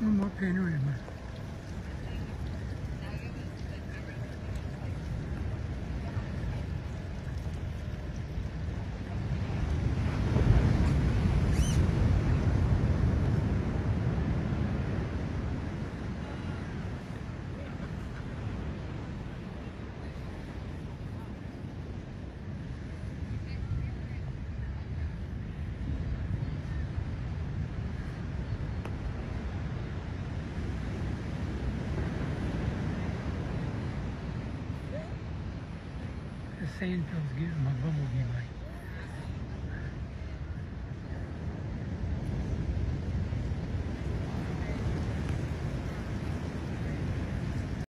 Um pouquinho, irmã. The Seinfeld's getting my bumblebee bike.